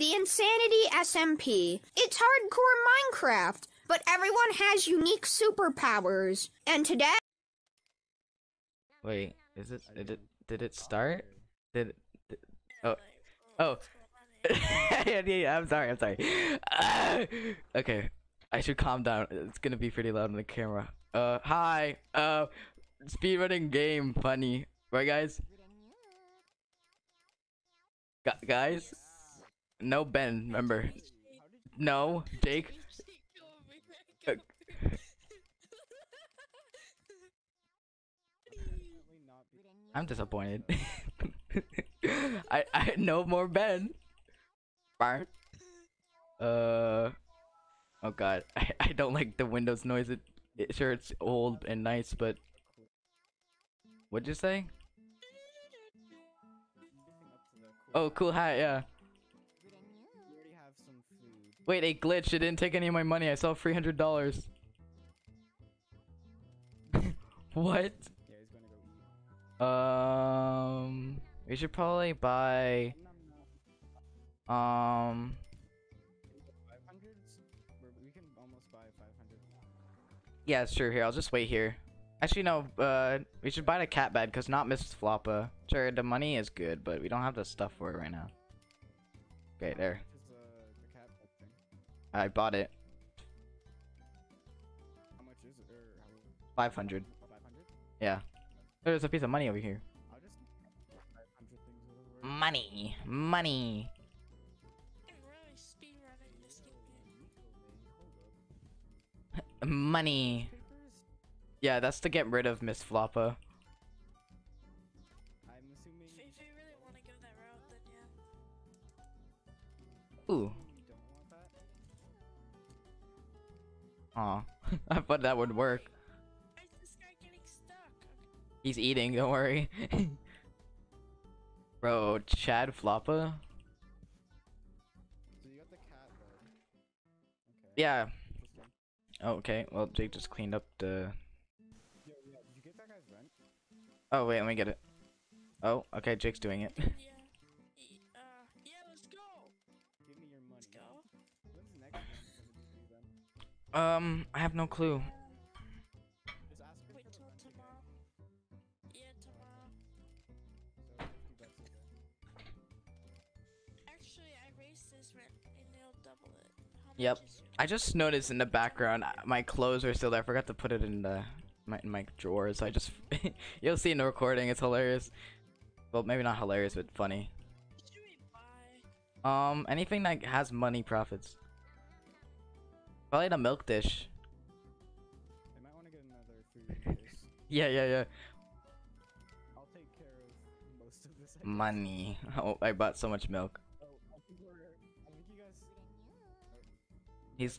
the Insanity SMP. It's hardcore Minecraft, but everyone has unique superpowers. And today, Wait, is it? Did it? Did it start? Did? Did oh, oh. yeah, yeah, I'm sorry. I'm sorry. Okay, I should calm down. It's gonna be pretty loud on the camera. Uh, hi. Uh, speedrunning game funny, right, guys? Gu- guys, no Ben. Remember? No, Jake. I'm disappointed. I I no more Ben. Bart. Uh. Oh god, I I don't like the Windows noise. It, it sure it's old and nice, but what'd you say? Oh, cool hat, yeah. Wait, it glitched. It didn't take any of my money. I saw three hundred dollars. what? Um, we should probably buy. Um, yeah, sure. Here, I'll just wait here. Actually, no. Uh, we should buy the cat bed because not Miss Floppa. Sure, the money is good, but we don't have the stuff for it right now. Okay, there. I bought it. How much is it? Five hundred. Yeah. There's a piece of money over here. Money, money. Money. Yeah, that's to get rid of Miss Floppa. Ooh. Aw. I thought that would work. He's eating, don't worry. Bro, Chad Floppa? Yeah. Oh, okay, well, Jake just cleaned up the... Oh, wait, let me get it. Oh, okay, Jake's doing it. Um, I have no clue. Yep. I just noticed in the background uh, my clothes are still there. I forgot to put it in the my in my drawers. So I just you'll see in the recording. It's hilarious. Well, maybe not hilarious, but funny. Um, anything that has money profits. Probably the milk dish. yeah, yeah, yeah. Money. Oh, I bought so much milk. He's.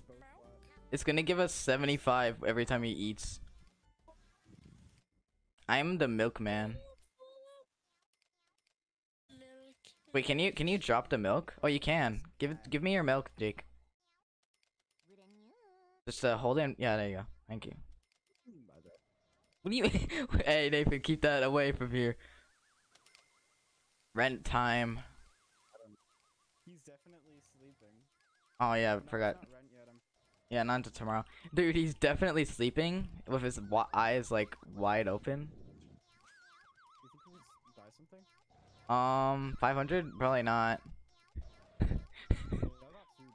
It's gonna give us 75 every time he eats. I'm the milkman. Wait, can you can you drop the milk? Oh, you can. Give it. Give me your milk, Jake. Just uh, hold in. Yeah, there you go. Thank you. What do you? hey, Nathan, keep that away from here. Rent time. He's definitely sleeping. Oh yeah, forgot. yet, Yeah, not until tomorrow. Dude, he's definitely sleeping with his eyes like wide open. You think we should something? Um, 500? Probably not. Yeah, I got food,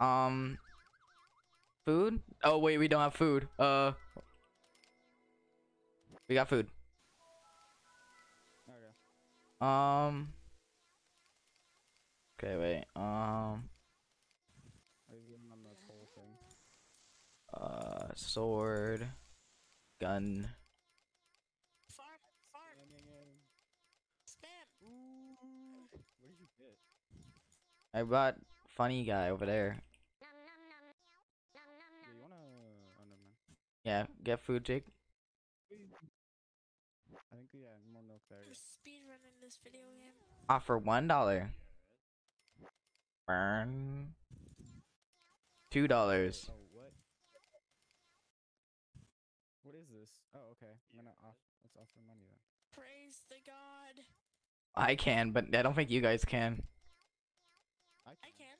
right? Um, food? Oh wait, we don't have food. Uh, we got food. Okay. Um. Okay, wait. Um. Are you getting on the whole thing? Uh, sword, gun. Ooh, what did you get? I bought funny guy over there. Yeah, you wanna? Oh, never mind. Yeah, get food, Jake. I think yeah, more milk there. We're speedrunning this video game. Ah, offer one dollar. Burn. Two dollars. Oh, what? What is this? Oh, okay. I'm gonna off. Let's offer money then. Praise the God. I can, but I don't think you guys can. I can.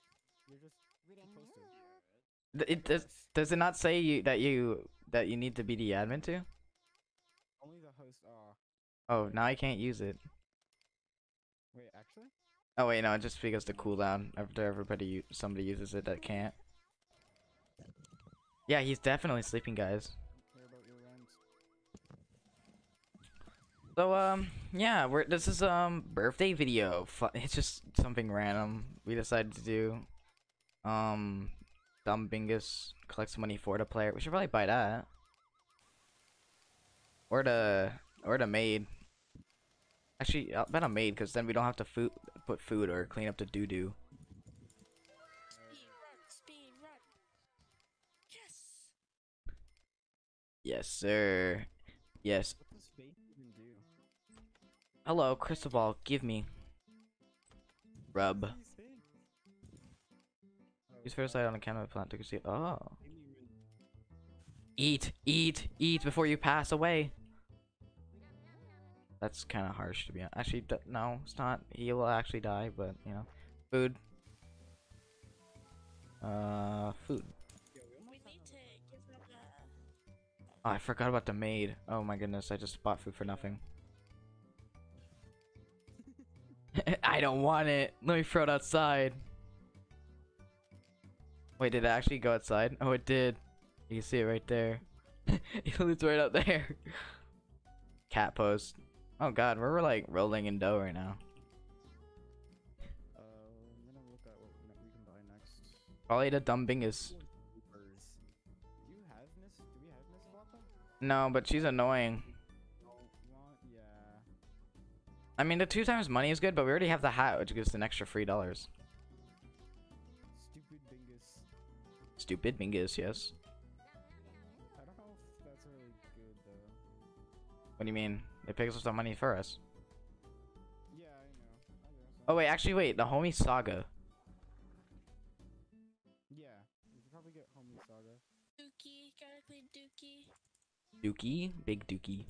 You're just supposed to. It does. Does it not say you that you that you need to be the admin to? Only the host. Aw. Oh, now I can't use it. Wait, actually? Oh wait, no, it just because the cooldown after everybody somebody uses it that can't. Yeah, he's definitely sleeping, guys. Care about your rent. So um, yeah, we're this is um birthday video. It's just something random we decided to do. Um, dumb bingus collects money for the player. We should probably buy that. Or the or the maid. Actually, I'll bet a maid because then we don't have to food put food or clean up the doo doo. Yes. Yes, sir. Yes. Hello, crystal ball. Give me. Rub. Use first light on the camera plant to see. Oh. give me rin- Eat, eat, eat before you pass away. That's kind of harsh to be honest. Actually, d- no, it's not. He will actually die, but you know, food. Uh, food. Yeah, we We almost need have to a- give them a. Oh, I forgot about the maid. Oh my goodness, I just bought food for nothing. I don't want it. Let me throw it outside. Wait, did it actually go outside? Oh, it did. You can see it right there. It's right up there. Cat pose. Oh god, we're like rolling in dough right now. Probably the dumb bingus. No, but she's annoying. I mean, the two times money is good, but we already have the hat, which gives an extra $3. Stupid Mingus, yes. I don't know if that's really good though. What do you mean? They pick up some money for us. Yeah, I know. I guess. Oh wait, actually wait, the homie saga. Yeah, we could probably get Homie Saga. Dookie, gotta clean Dookie. Dookie, big Dookie.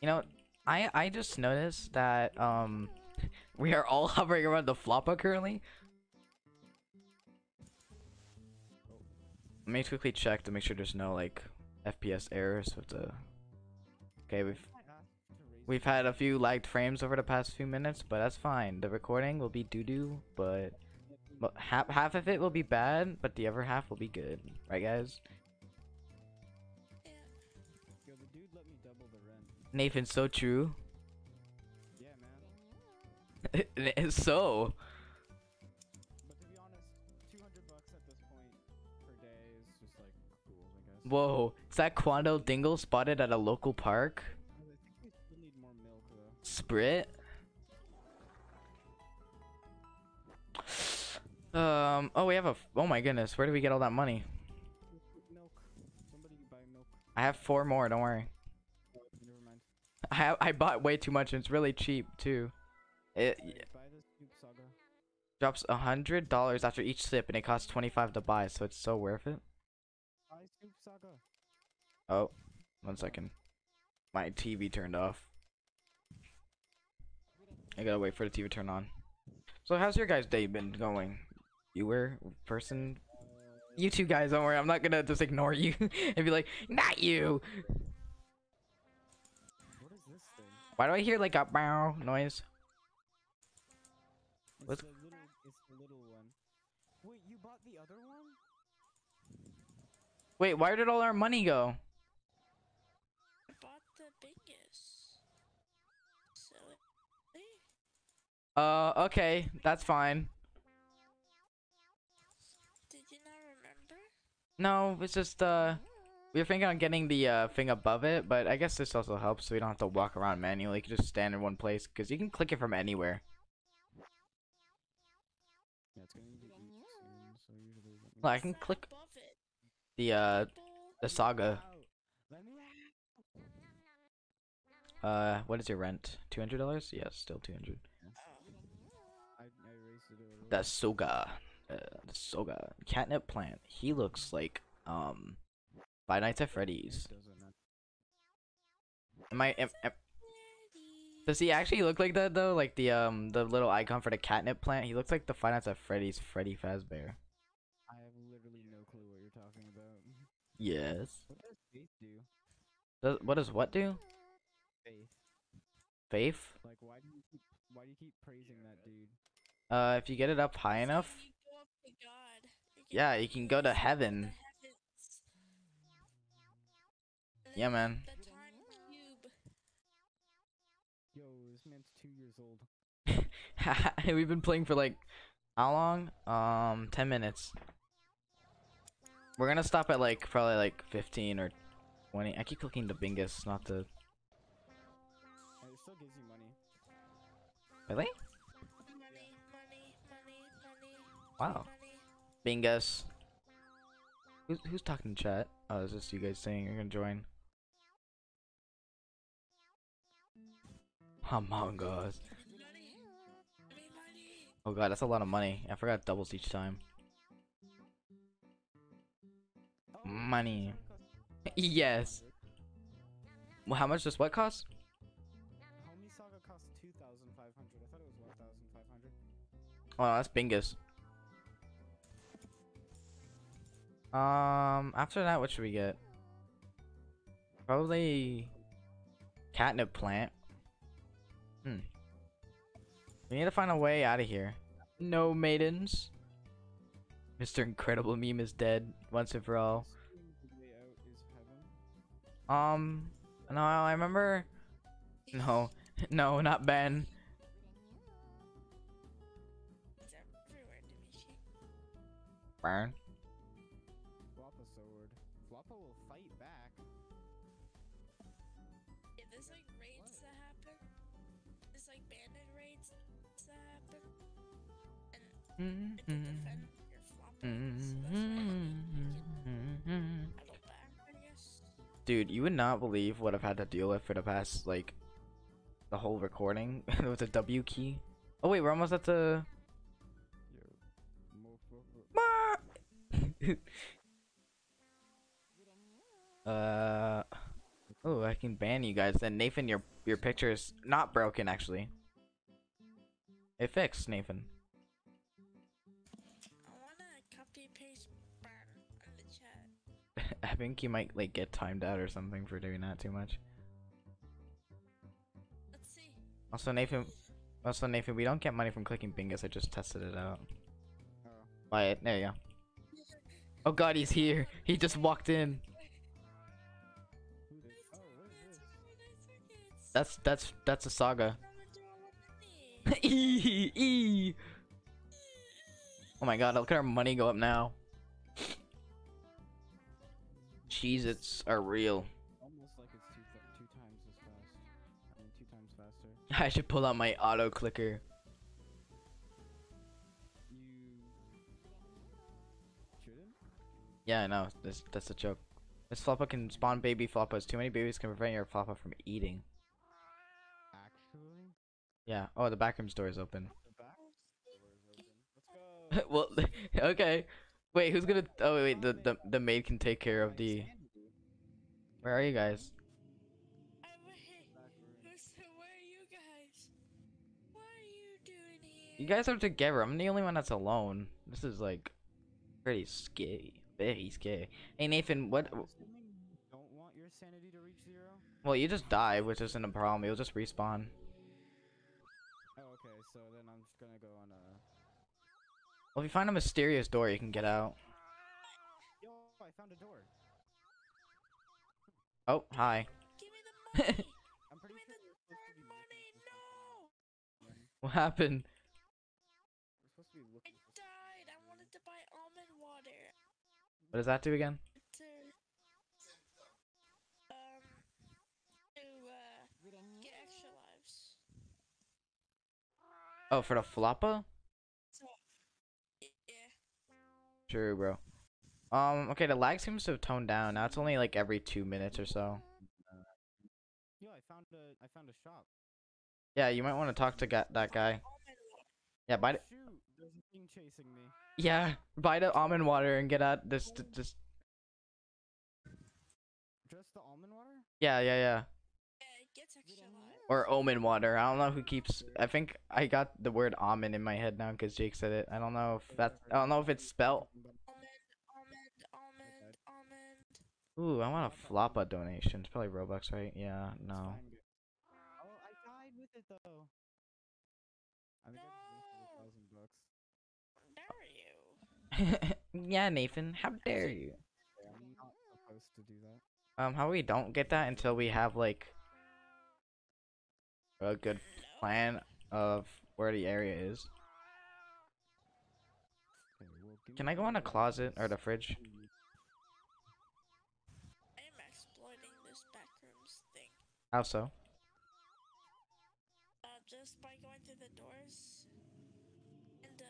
You know, I I just noticed that um we are all hovering around the floppa currently. Let me quickly check to make sure there's no like FPS errors with the. Okay, we've I asked to raise we've had a few lagged frames over the past few minutes, but that's fine. The recording will be doo doo, but but half half of it will be bad, but the other half will be good, right, guys? Yo, the dude let me double the rent. Nathan, so true. Yeah, man. It's so. Whoa, is that Quandale Dingle spotted at a local park? Milk. Sprit? Um, oh, we have a. Oh my goodness, where do we get all that money? I have four more, don't worry. Oh. I have, I bought way too much and it's really cheap too. It drops a hundred dollars after each sip and it costs 25 to buy, so it's so worth it. Oh, one second. My TV turned off. I gotta wait for the TV to turn on. So how's your guys' day been going? Viewer, person, you two guys, don't worry. I'm not gonna just ignore you and be like, not you. What is this thing? Why do I hear like a bow noise? What's- the little. It's the little one. Wait, you bought the other one? Wait, where did all our money go? I bought the biggest. So, Uh, okay, that's fine. did you not remember? No, it's just uh, we were thinking on getting the uh thing above it, but I guess this also helps so we don't have to walk around manually. You can just stand in one place because you can click it from anywhere. Yeah, it's gonna need soon, so usually. Well, I can click above it. The uh the saga. Uh, what is your rent? Two hundred dollars? Yes, still two hundred. The soga, uh, the soga catnip plant. He looks like um, Five Nights at Freddy's. Am I? Am, am, does he actually look like that though? Like the um, the little icon for the catnip plant. He looks like the Five Nights at Freddy's Freddy Fazbear. Yes. What does faith do? Does, what does what do? Faith. Faith? Like, why do you keep why do you keep praising that dude? Uh, if you get it up high So enough, you go up to God. You Yeah, you can go to heaven. the Yeah, man. The time cube. Yo, this man's two years old. we've been playing for like how long? Um, ten minutes. We're gonna stop at like probably like fifteen or twenty. I keep clicking the bingus, not the. And it still gives you money. Really? Money, money, money, money. Wow. Money. Bingus. Who's who's talking in chat? Oh, is this you guys saying you're gonna join? Among Us. Oh god, that's a lot of money. I forgot doubles each time. Money. Yes. Well, how much does what cost? Homie Saga costs two thousand five hundred. I thought it was one thousand five hundred. Oh, that's Bingus. Um, after that, what should we get? Probably catnip plant. Hmm. We need to find a way out of here. No maidens. Mr. Incredible meme is dead once and for all. The way out is heaven. Um, no, I remember. No, no, not Ben. It's everywhere, Demichi. Burn. Floppa sword. Floppa will fight back. Yeah, there's like raids that happen. There's like bandit raids that happen. And Mm-hmm. to Dude, you would not believe what I've had to deal with for the past like the whole recording with the W key. Oh wait, we're almost at the. Uh. Oh, I can ban you guys. Then Nathan, your your picture is not broken actually. It fixed, Nathan. I think you might like get timed out or something for doing that too much. Let's see. Also, Nathan. Also, Nathan, we don't get money from clicking bingus. I just tested it out. Oh. Buy it. There you go. Oh God, he's here. He just walked in. Who did? Oh, what is this? That's that's that's a saga. money. e e. Oh my God! Look at our money go up now. Cheez-Its are uh, real. Almost like it's two, two times as fast. I mean, two times faster. I should pull out my auto clicker. You shouldn't. Yeah, I know. That's that's a joke. This floppa can spawn baby floppas. Too many babies can prevent your floppa from eating. Actually, Yeah. Oh, the backroom door is open. the back door is open. Let's go. well, okay. Wait, who's gonna? Oh wait. The the the maid can take care of the. Where are you guys? I wait. Back room. Who's where are you guys? Are you doing here? You guys are together. I'm the only one that's alone. This is like pretty scary. Very scary. Hey Nathan, what? I'm assuming you don't want your sanity to reach zero. Well, you just die, which isn't a problem. You'll just respawn. Oh, okay. So then I'm just gonna go on a. Well, if you find a mysterious door, you can get out. Yo, I found a door. Oh, hi. Give me the money. I'm pretty Give me sure the we're supposed to be darn money. looking for No. What happened? We're supposed to be I looking for died. I wanted to buy almond water. What does that do again? To um to uh get extra lives. Oh, for the floppa? True, bro. Um, okay, the lag seems to have toned down. Now it's only like every two minutes or so. Yo, I found a. I found a shop. Yeah, you might want to talk to ga- that guy. Yeah, buy the- Shoot, there's a thing chasing me. Yeah, buy the almond water and get out this, th- this. Just the almond water? Yeah, yeah, yeah. Yeah, it gets extra lives. Or omen water. I don't know who keeps. I think I got the word almond in my head now because Jake said it. I don't know if that's. I don't know if it's spelled. Almond, almond, almond, almond. Ooh, I want a Floppa donation. It's probably Robux, right? Yeah, no. I died with it though. I think I just thousand bucks. Dare you? yeah, Nathan, how dare you? Yeah, I'm not supposed to do that. Um, how we don't get that until we have like a good plan of where the area is. Can I go in a closet or the fridge? I am exploiting this backrooms thing. How so? Uh, just by going through the doors and and, uh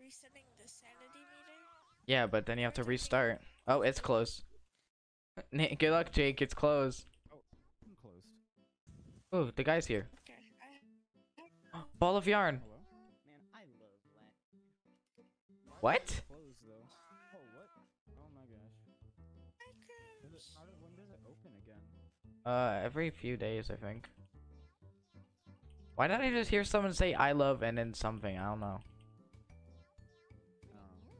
resetting the sanity meter. Yeah, but then you have to restart. Oh, it's closed. Good luck, Jake. It's closed. I'm closed. Oh, the guy's here. Ball of yarn. Man, I love Lat. What? Closed. Oh what? Oh my gosh. Does it, when does it open again? Uh, every few days, I think. Why did I just hear someone say "I love" and then something? I don't know.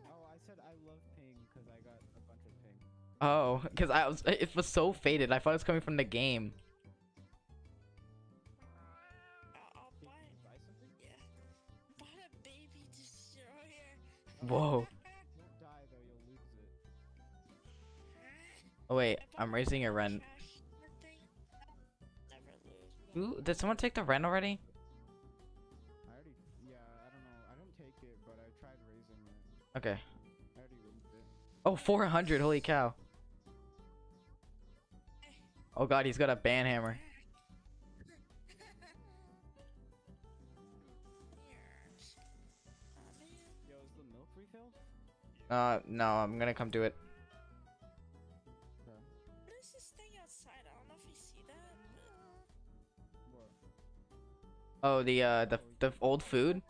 Oh, I said I love ping because I got a bunch of ping. Oh, because I was it was so faded. I thought it was coming from the game. Whoa. Oh wait, I'm raising a rent. Ooh, did someone take the rent already? I already, yeah, I don't know. I didn't take it, but I tried raising it. Okay. Oh, 400. Holy cow. Oh god, he's got a ban hammer. Uh, no, I'm gonna come do it. Okay. What is this thing outside? I don't know if you see that, but What? Oh, the uh, the the old food.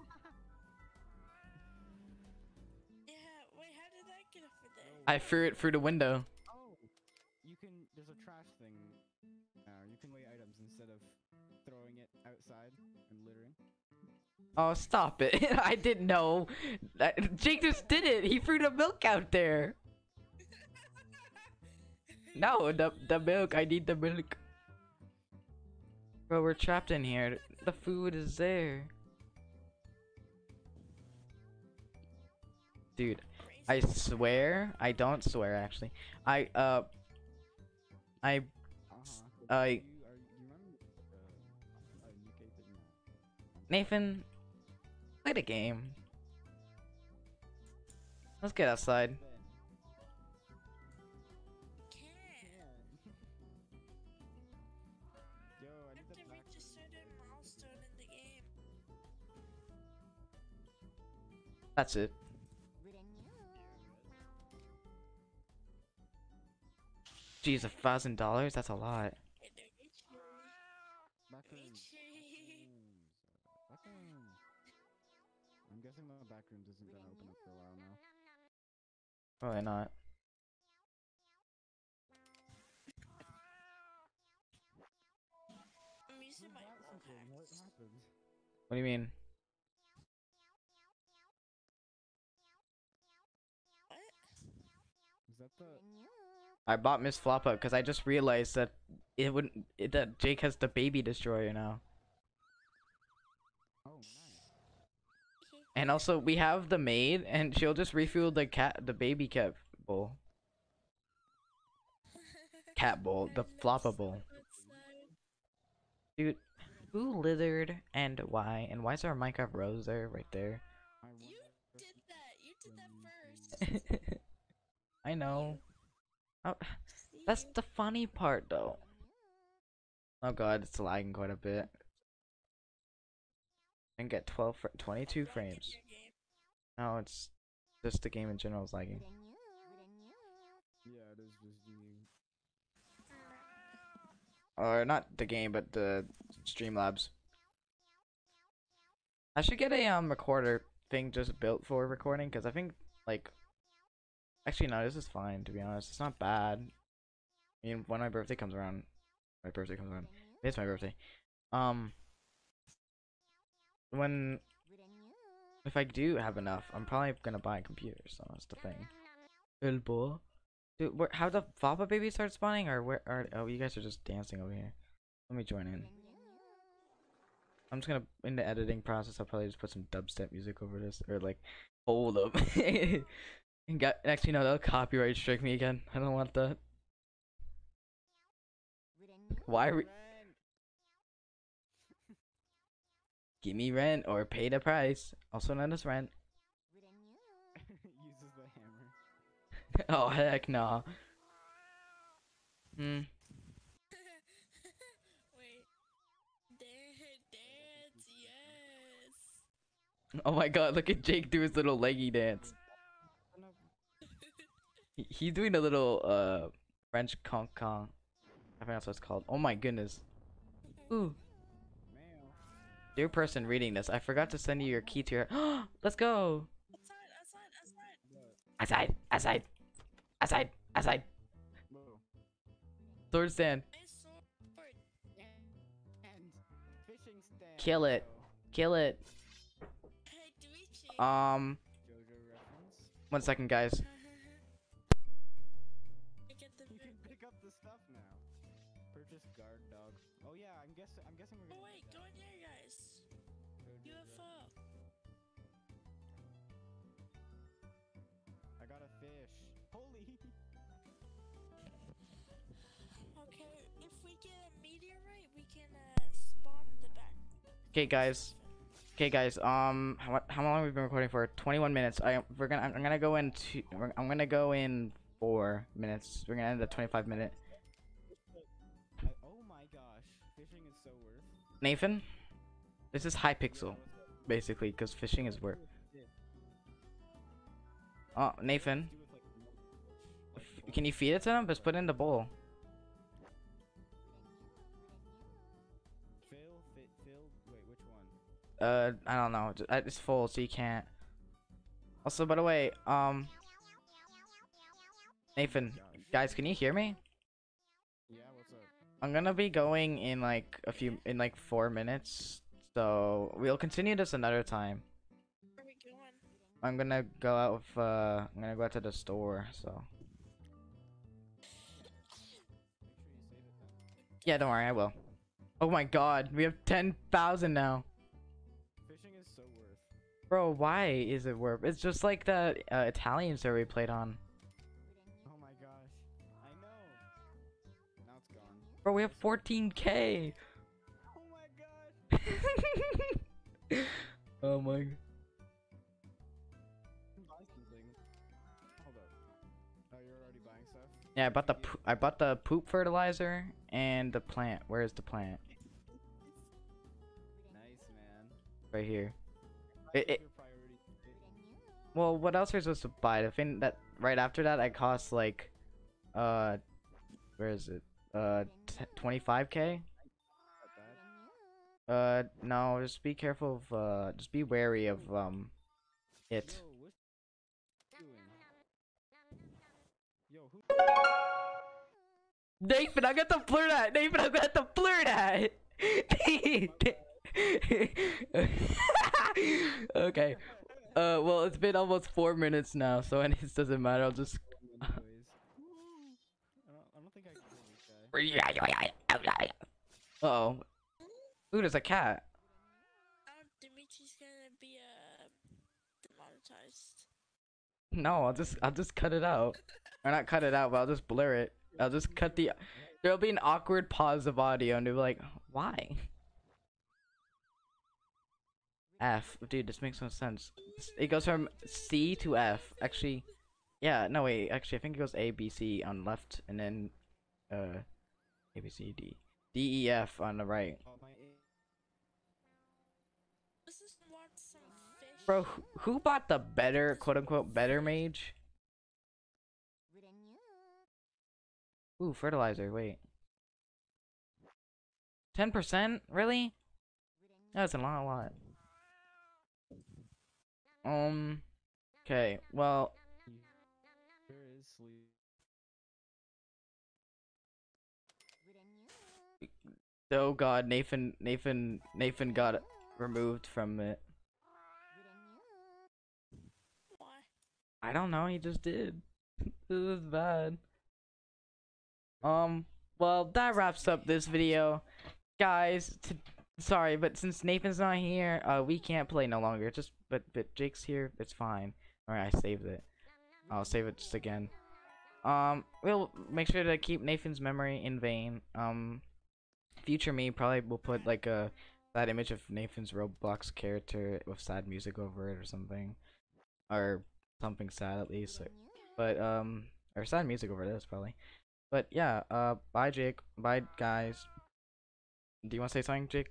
yeah. Wait, how did that get over there? I threw it through the window. Oh, you can. There's a trash thing. Now you can weigh items instead of throwing it outside and littering. Oh, stop it! I didn't know. That, Jake just did it. He threw the milk out there. No, the the milk. I need the milk. Bro, we're trapped in here. The food is there. Dude, I swear, I don't swear actually. I uh I Uh. I- you, are, you remember? Uh, uh? Nathan play the game. Let's get outside. That's it. Jeez, a thousand dollars? That's a lot. Guessing the back rooms isn't gonna open up for a while now. Probably not. I'm using my bought? What happened? What do you mean? What? Is that the? I bought Miss Floppa because I just realized that it wouldn't it, that Jake has the baby destroyer now. Oh, nice. And also we have the maid and she'll just refuel the cat the baby cat bowl. Cat bowl, the There's Floppa no bowl. stuff outside. Dude, who lithered and why? And why is our Minecraft rose there right there? You did that. You did that first. I know. Oh, that's the funny part though. Oh god, it's lagging quite a bit. And get 12 fr 22 frames. No, it's just the game in general is lagging. Yeah, it is just you. Or not the game, but the Streamlabs. I should get a um recorder thing just built for recording because I think like actually no, this is fine to be honest. It's not bad. I mean, when my birthday comes around, my birthday comes around. It's my birthday. Um, when if I do have enough, I'm probably gonna buy a computer. So that's the thing. Elbow. Dude, where, how the Floppa baby start spawning, or where are? Oh, you guys are just dancing over here. Let me join in. I'm just gonna in the editing process. I'll probably just put some dubstep music over this, or like, hold up. and got next, you know, they'll copyright strike me again. I don't want that. Why? Re- Rent. Give me rent or pay the price, also known as rent. Uses the hammer. oh heck no. Hmm. Wait. Dance, dance, yes. Oh my god, look at Jake do his little leggy dance. He- He's doing a little uh French conk conk. I think that's what it's called. Oh my goodness. Ooh. Dear person reading this, I forgot to send you your key to your Let's go. Outside. Outside, outside. Whoa. Sword stand. Kill it. Kill it. Um one second guys. Okay guys. Okay guys, um how, how long have we been recording for? 21 minutes. I we're gonna I'm gonna go in two, I'm gonna go in 4 minutes. We're gonna end at 25 minute. Oh my gosh, fishing is so worth. Nathan, this is Hypixel Yeah, what's up? basically cuz fishing is worth. Oh, Nathan, Do with, like, no- f- can you feed it to them? Just put it in the bowl. Uh, I don't know. uh, It's full, so you can't. Also, by the way, um, Nathan, guys, can you hear me? Yeah, what's up? I'm gonna be going in like a few, in like four minutes. So we'll continue this another time. Where are we going? I'm gonna go out with, uh, I'm gonna go out to the store. So Make sure you save it then. yeah, don't worry, I will. Oh my God, we have ten thousand now, bro. Why is it worth? It's just like that uh, Italian server we played on. Oh my gosh. I know. Now it's gone. Bro, we have 14k. Oh my gosh. oh my. Buy something. Hold up. Oh, you're already buying stuff? Yeah, I bought the I bought the poop fertilizer and the plant. Where is the plant? Nice, man. Right here. It- it- Well, what else are you supposed to buy? The thing that right after that, I cost like, uh, where is it? Uh, twenty five k. Uh, no, just be careful of uh, just be wary of um, it. Yo, what's doing? Yo, who? Nathan, I got to blur that. Nathan, I got to blur that. Okay. Uh, well, it's been almost four minutes now, so it doesn't matter. I'll just. Uh oh. Ooh, there's a cat. Demitry's gonna be uh demonetized. No, I'll just I'll just cut it out. Or not cut it out, but I'll just blur it. I'll just cut the. There'll be an awkward pause of audio, and they'll be like, "Why?" F, dude, this makes no sense. It goes from C to F. Actually, yeah, no wait. Actually, I think it goes A, B, C on left, and then uh, A, B, C, D, D, E, F on the right. My A- Let's just want some fish. Bro, who, who bought the better, quote unquote, better mage? Ooh, fertilizer. Wait. Ten percent? Really? That's a lot, a lot. Um. Okay. Well, oh god, Nathan, Nathan, Nathan got removed from it. Why? I don't know. He just did. this is bad. Um, well, that wraps up this video, guys. Sorry, but since Nathan's not here, uh, we can't play no longer. Just, but but Jake's here. It's fine. Alright, I saved it. I'll save it just again. Um, we'll make sure to keep Nathan's memory in vain. Um, future me probably will put like a that image of Nathan's Roblox character with sad music over it or something, or something sad at least. But um, or sad music over this probably. But yeah, uh, bye Jake, bye guys. Do you want to say something, Jake?